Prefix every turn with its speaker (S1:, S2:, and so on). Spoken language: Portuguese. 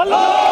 S1: Allah